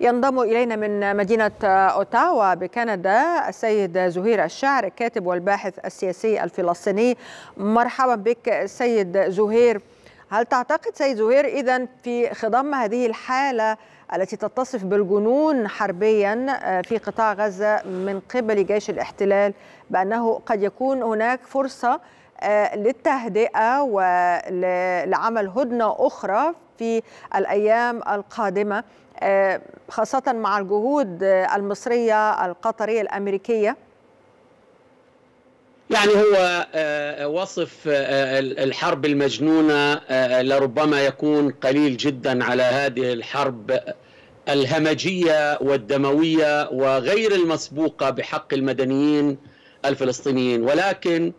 ينضم إلينا من مدينة أوتاوا بكندا السيد زهير الشعر الكاتب والباحث السياسي الفلسطيني. مرحبا بك سيد زهير. هل تعتقد سيد زهير إذا في خضم هذه الحالة التي تتصف بالجنون حربيا في قطاع غزة من قبل جيش الاحتلال بأنه قد يكون هناك فرصة للتهدئة ولعمل هدنة أخرى في الأيام القادمة؟ خاصة مع الجهود المصرية القطرية الأمريكية؟ يعني هو وصف الحرب المجنونة لربما يكون قليل جدا على هذه الحرب الهمجية والدموية وغير المسبوقة بحق المدنيين الفلسطينيين. ولكن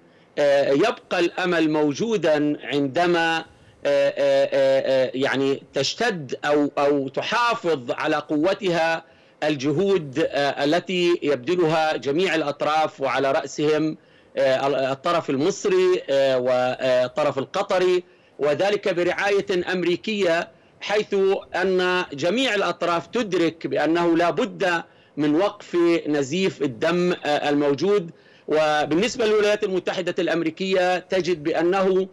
يبقى الأمل موجودا عندما يعني تشتد أو أو تحافظ على قوتها الجهود التي يبذلها جميع الأطراف وعلى رأسهم الطرف المصري والطرف القطري وذلك برعاية أمريكية حيث أن جميع الأطراف تدرك بأنه لا بد من وقف نزيف الدم الموجود. وبالنسبة للولايات المتحدة الأمريكية تجد بأنه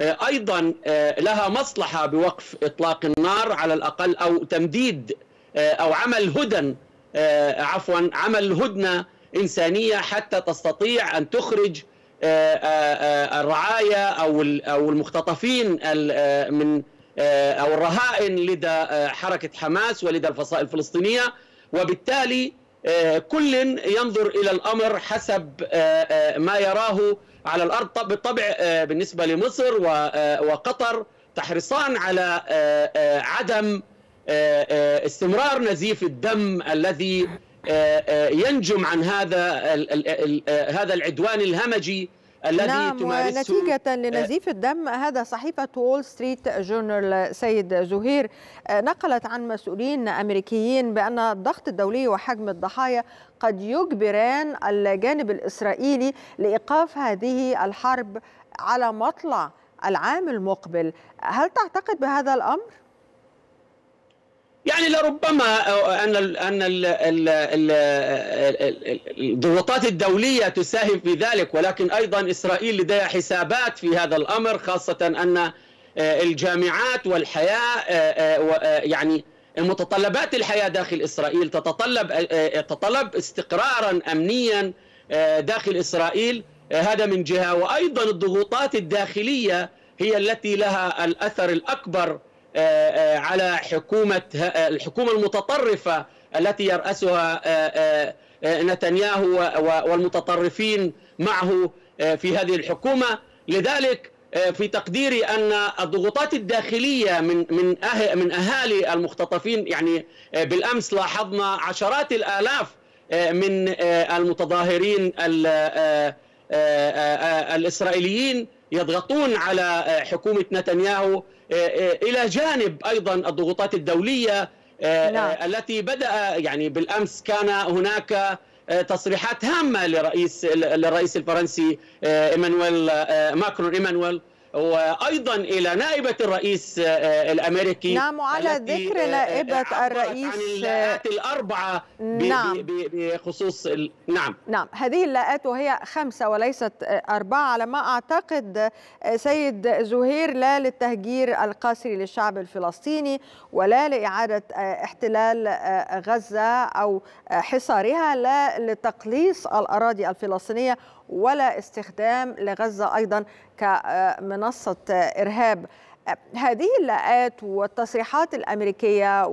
أيضا لها مصلحة بوقف إطلاق النار على الأقل أو تمديد أو عمل هدن عفوا عمل هدنة إنسانية حتى تستطيع أن تخرج الرعاية أو أو المختطفين من أو الرهائن لدى حركة حماس ولدى الفصائل الفلسطينية. وبالتالي كل ينظر إلى الأمر حسب ما يراه على الأرض بالطبع بالنسبة لمصر وقطر تحرصان على عدم استمرار نزيف الدم الذي ينجم عن هذا هذا العدوان الهمجي الذي نعم تمارسه ونتيجة لنزيف الدم هذا صحيفة وول ستريت جورنال سيد زهير نقلت عن مسؤولين أمريكيين بأن الضغط الدولي وحجم الضحايا قد يجبران الجانب الإسرائيلي لإيقاف هذه الحرب على مطلع العام المقبل هل تعتقد بهذا الأمر؟ يعني لربما أن أن ال ال ال الضغوطات الدولية تساهم في ذلك ولكن أيضا إسرائيل لديها حسابات في هذا الأمر خاصة أن الجامعات والحياة يعني متطلبات الحياة داخل إسرائيل تتطلب تتطلب استقرارا امنيا داخل إسرائيل هذا من جهة. وأيضا الضغوطات الداخلية هي التي لها الأثر الأكبر على حكومة الحكومة المتطرفة التي يرأسها نتنياهو والمتطرفين معه في هذه الحكومة. لذلك في تقديري أن الضغوطات الداخلية من من من أهالي المختطفين يعني بالأمس لاحظنا عشرات الآلاف من المتظاهرين الإسرائيليين يضغطون على حكومة نتنياهو إلى جانب أيضا الضغوطات الدولية نعم. التي بدأ يعني بالأمس كان هناك تصريحات هامة لرئيس للرئيس الفرنسي إيمانويل ماكرون إيمانويل وأيضا إلى نائبة الرئيس الأمريكي نعم وعلى ذكر نائبة الرئيس عن اللاءات الأربعة نعم. بخصوص ال... نعم. نعم هذه اللاءات وهي خمسة وليست أربعة على ما أعتقد سيد زهير لا للتهجير القسري للشعب الفلسطيني ولا لإعادة احتلال غزة أو حصارها لا لتقليص الأراضي الفلسطينية. ولا استخدام لغزة أيضا كمنصة إرهاب. هذه اللاءات والتصريحات الأمريكية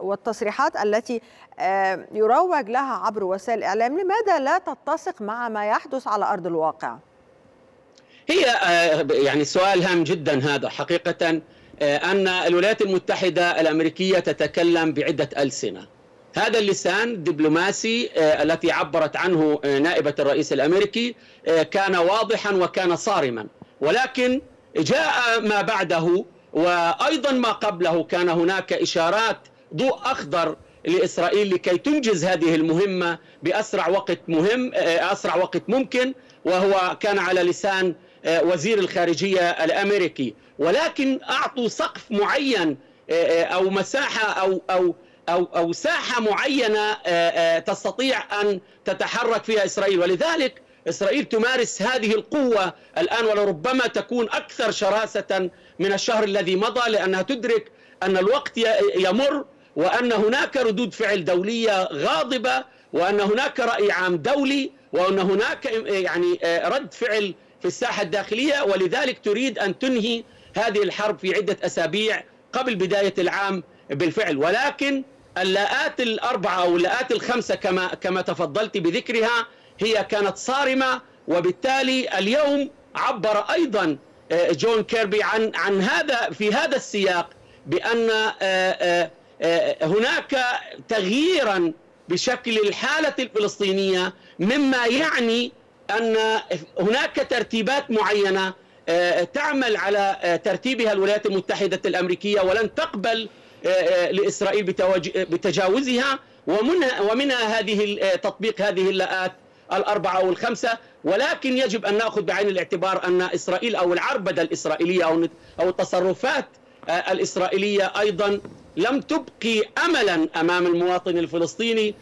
والتصريحات التي يروج لها عبر وسائل الإعلام لماذا لا تتسق مع ما يحدث على أرض الواقع؟ هي يعني سؤال هام جدا هذا. حقيقة أن الولايات المتحدة الأمريكية تتكلم بعدة ألسنة. هذا اللسان الدبلوماسي التي عبرت عنه نائبة الرئيس الأمريكي كان واضحا وكان صارما. ولكن جاء ما بعده وأيضا ما قبله كان هناك إشارات ضوء أخضر لإسرائيل لكي تنجز هذه المهمة بأسرع وقت مهم أسرع وقت ممكن وهو كان على لسان وزير الخارجية الأمريكي. ولكن أعطوا سقف معين أو مساحة أو أو أو أو ساحة معينة تستطيع أن تتحرك فيها إسرائيل. ولذلك إسرائيل تمارس هذه القوة الآن ولربما تكون أكثر شراسة من الشهر الذي مضى لأنها تدرك أن الوقت يمر وأن هناك ردود فعل دولية غاضبة وأن هناك رأي عام دولي وأن هناك يعني رد فعل في الساحة الداخلية. ولذلك تريد أن تنهي هذه الحرب في عدة أسابيع قبل بداية العام بالفعل. ولكن اللاءات الأربعة أو اللاءات الخمسة كما كما تفضلت بذكرها هي كانت صارمة وبالتالي اليوم عبر أيضا جون كيربي عن عن هذا في هذا السياق بأن هناك تغييرا بشكل الحالة الفلسطينية مما يعني أن هناك ترتيبات معينة تعمل على ترتيبها الولايات المتحدة الأمريكية ولن تقبل لإسرائيل بتجاوزها ومنها ومنها هذه تطبيق هذه اللاءات الأربعة أو الخمسه ولكن يجب أن نأخذ بعين الاعتبار أن إسرائيل أو العربده الاسرائيليه أو أو التصرفات الإسرائيلية أيضا لم تبقي املا أمام المواطن الفلسطيني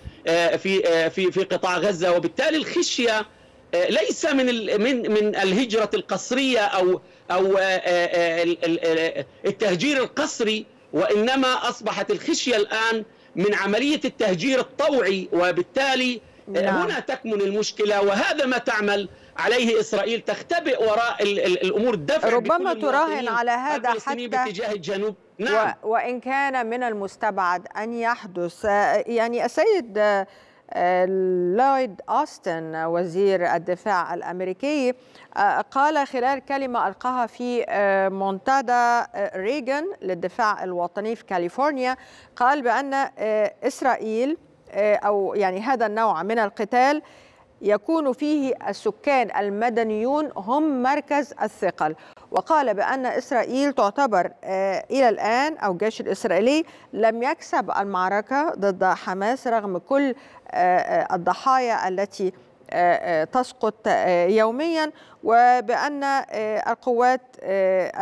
في في في قطاع غزة. وبالتالي الخشية ليس من من من الهجرة القسرية أو أو التهجير القسري وإنما أصبحت الخشية الآن من عملية التهجير الطوعي وبالتالي نعم. هنا تكمن المشكلة وهذا ما تعمل عليه إسرائيل تختبئ وراء الأمور الدفع ربما تراهن على هذا حتى باتجاه الجنوب نعم و وإن كان من المستبعد أن يحدث يعني السيد لويد أوستن وزير الدفاع الأمريكي قال خلال كلمة ألقاها في منتدى ريغان للدفاع الوطني في كاليفورنيا قال بأن إسرائيل أو يعني هذا النوع من القتال يكون فيه السكان المدنيون هم مركز الثقل. وقال بأن إسرائيل تعتبر إلى الآن أو الجيش الإسرائيلي لم يكسب المعركة ضد حماس رغم كل الضحايا التي تسقط يوميا وبأن القوات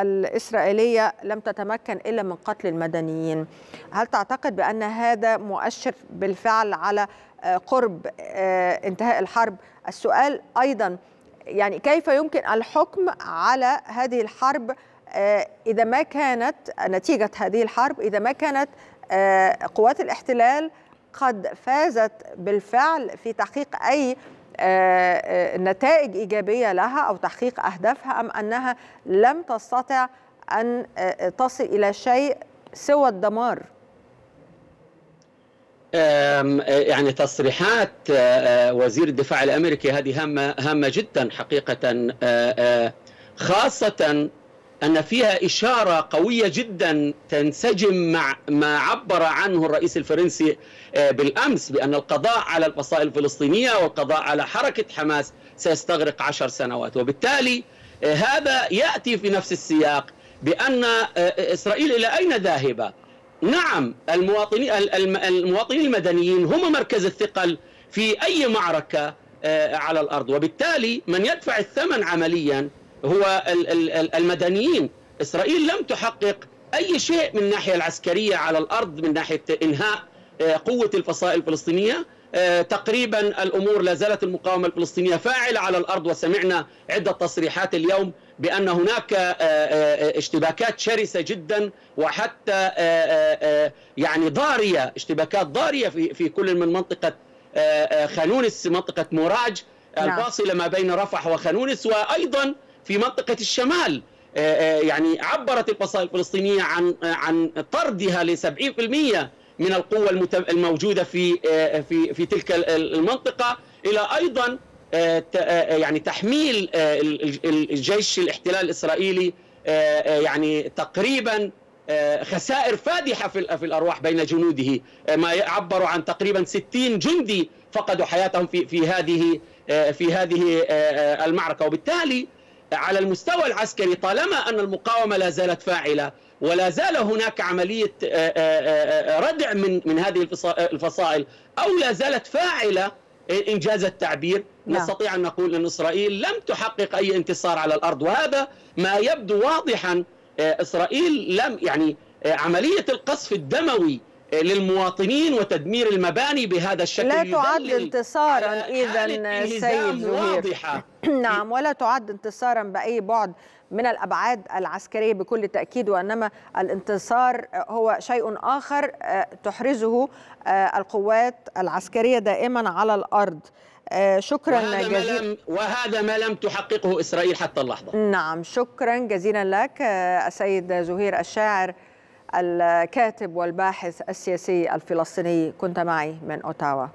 الإسرائيلية لم تتمكن إلا من قتل المدنيين. هل تعتقد بأن هذا مؤشر بالفعل على قرب انتهاء الحرب؟ السؤال أيضا يعني كيف يمكن الحكم على هذه الحرب إذا ما كانت نتيجة هذه الحرب إذا ما كانت قوات الاحتلال قد فازت بالفعل في تحقيق أي نتائج إيجابية لها أو تحقيق أهدافها أم أنها لم تستطع أن تصل إلى شيء سوى الدمار. يعني تصريحات وزير الدفاع الأمريكي هذه هامة هامة جدا حقيقة خاصة أن فيها إشارة قوية جدا تنسجم مع ما عبر عنه الرئيس الفرنسي بالأمس بأن القضاء على الفصائل الفلسطينية والقضاء على حركة حماس سيستغرق عشر سنوات وبالتالي هذا يأتي في نفس السياق بأن إسرائيل إلى أين ذاهبة؟ نعم المواطنين المواطنين المدنيين هم مركز الثقل في أي معركة على الأرض. وبالتالي من يدفع الثمن عمليا هو المدنيين. إسرائيل لم تحقق أي شيء من الناحية العسكرية على الأرض من ناحية إنهاء قوة الفصائل الفلسطينية. تقريبا الأمور لا زالت المقاومة الفلسطينية فاعلة على الأرض وسمعنا عدة تصريحات اليوم بأن هناك اشتباكات شرسة جدا وحتى يعني ضارية اشتباكات ضارية في في كل من منطقة خانونس منطقة موراج الفاصلة ما بين رفح وخانونس وأيضا في منطقة الشمال يعني عبرت الفصائل الفلسطينية عن عن طردها ل 70% من القوة الموجودة في في في تلك المنطقة إلى أيضا يعني تحميل الجيش الاحتلال الإسرائيلي يعني تقريبا خسائر فادحة في الأرواح بين جنوده ما يعبر عن تقريبا 60 جندي فقدوا حياتهم في في هذه في هذه المعركة. وبالتالي على المستوى العسكري طالما أن المقاومة لا زالت فاعلة ولا زال هناك عملية ردع من من هذه الفصائل أو لا زالت فاعلة إنجاز التعبير. نعم. نستطيع أن نقول أن إسرائيل لم تحقق أي انتصار على الأرض وهذا ما يبدو واضحا إسرائيل لم يعني عملية القصف الدموي للمواطنين وتدمير المباني بهذا الشكل لا تعد انتصارا اذا سيد زهير. واضحة. نعم ولا تعد انتصارا بأي بعد. من الأبعاد العسكرية بكل تأكيد وإنما الانتصار هو شيء آخر آه، تحرزه آه، القوات العسكرية دائما على الأرض. آه، شكرا وهذا ما جزيلا. لم وهذا ما لم تحققه إسرائيل حتى اللحظة. نعم شكرا جزيلا لك السيد زهير الشاعر الكاتب والباحث السياسي الفلسطيني. كنت معي من أوتاوا.